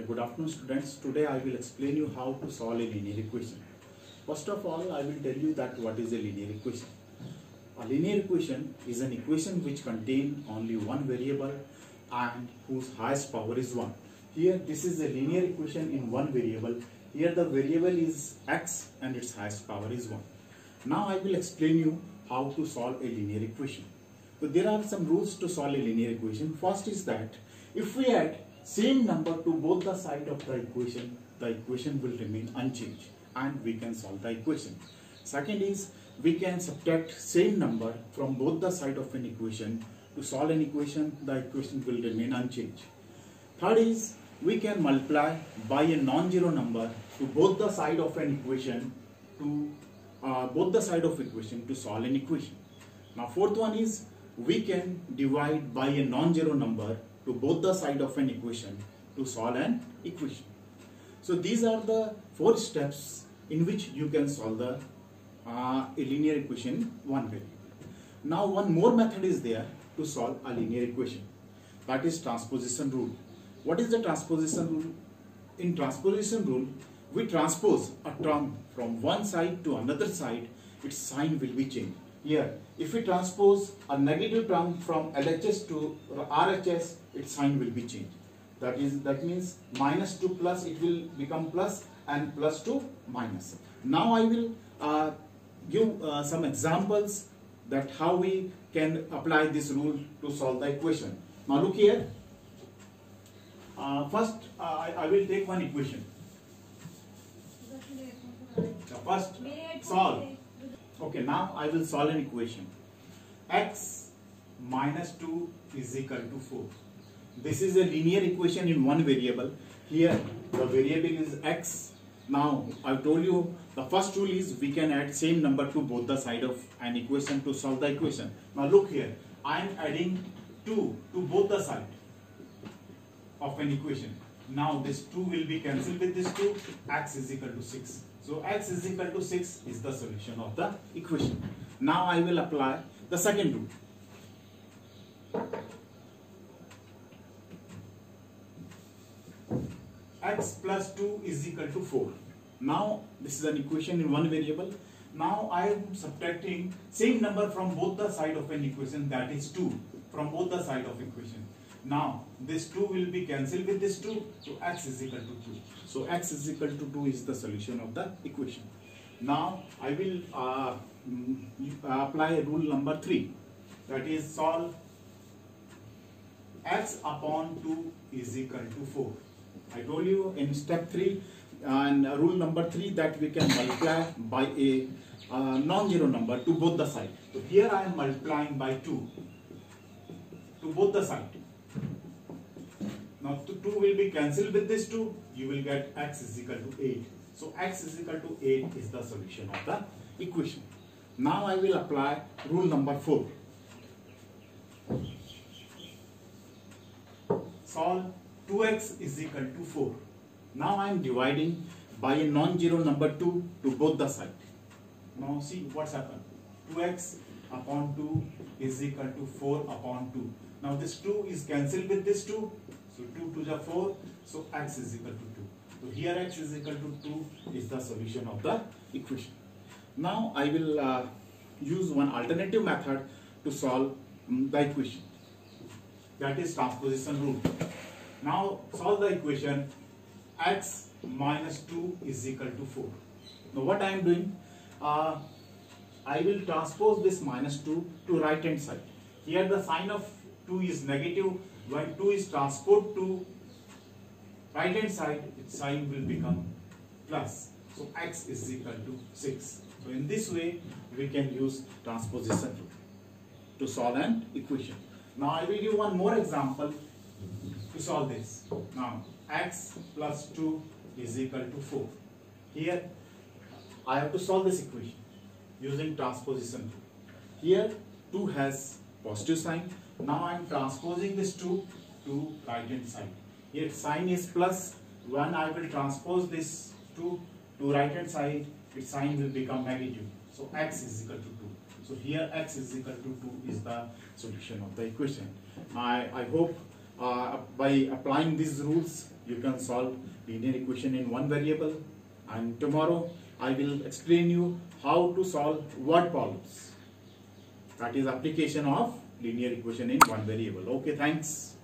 Okay, good afternoon students. Today I will explain you how to solve a linear equation. First of all, I will tell you that what is a linear equation. A linear equation is an equation which contain only one variable and whose highest power is 1. Here this is a linear equation in one variable. Here the variable is x and its highest power is 1. Now I will explain you how to solve a linear equation. So there are some rules to solve a linear equation. First is that if we add same number to both the side of the equation, the equation will remain unchanged and we can solve the equation. Second is we can subtract same number from both the side of an equation. To solve an equation, the equation will remain unchanged. Third is we can multiply by a non-zero number to both the side of an equation to uh, both the side of equation to solve an equation. Now fourth one is we can divide by a non-zero number to both the side of an equation to solve an equation. So these are the four steps in which you can solve the uh, a linear equation one variable. Now one more method is there to solve a linear equation. That is transposition rule. What is the transposition rule? In transposition rule, we transpose a term from one side to another side, its sign will be changed. Here, if we transpose a negative term from LHS to RHS, its sign will be changed. That is, that means minus to plus, it will become plus and plus to minus. Now I will uh, give uh, some examples that how we can apply this rule to solve the equation. Now look here. Uh, first, uh, I, I will take one equation. The first, solve. Okay, now I will solve an equation. x minus 2 is equal to 4. This is a linear equation in one variable. Here, the variable is x. Now, I told you the first rule is we can add same number to both the side of an equation to solve the equation. Now look here, I am adding 2 to both the side of an equation. Now this 2 will be cancelled with this 2, x is equal to 6. So x is equal to 6 is the solution of the equation. Now I will apply the second rule. x plus 2 is equal to 4. Now this is an equation in one variable. Now I am subtracting same number from both the side of an equation that is 2 from both the side of equation. Now this 2 will be cancelled with this 2 so x is equal to 2. So x is equal to 2 is the solution of the equation. Now I will uh, apply rule number 3 that is solve x upon 2 is equal to 4. I told you in step 3 and rule number 3 that we can multiply by a uh, non-zero number to both the side. So here I am multiplying by 2 to both the side. Now 2 will be cancelled with this 2, you will get x is equal to 8. So x is equal to 8 is the solution of the equation. Now I will apply rule number 4. Solve 2x is equal to 4. Now I am dividing by a non-zero number 2 to both the side. Now see what's happened. 2x upon 2 is equal to 4 upon 2. Now this 2 is cancelled with this 2. So 2 to the 4. So x is equal to 2. So here x is equal to 2 is the solution of the equation. Now I will uh, use one alternative method to solve um, the equation. That is transposition rule. Now solve the equation x minus 2 is equal to 4. Now what I am doing, uh, I will transpose this minus 2 to right hand side. Here the sign of 2 is negative. When 2 is transposed to right hand side, its sign will become plus. So x is equal to 6. So in this way, we can use transposition rule to solve an equation. Now I will give one more example to solve this. Now x plus 2 is equal to 4. Here I have to solve this equation using transposition rule. Here 2 has positive sign. Now I am transposing this 2 to right hand side. Here sign is plus. When I will transpose this 2 to right hand side, its sign will become negative. So x is equal to 2. So here x is equal to 2 is the solution of the equation. I, I hope uh, by applying these rules you can solve linear equation in one variable and tomorrow I will explain you how to solve word problems. That is application of linear equation in one variable. Okay, thanks.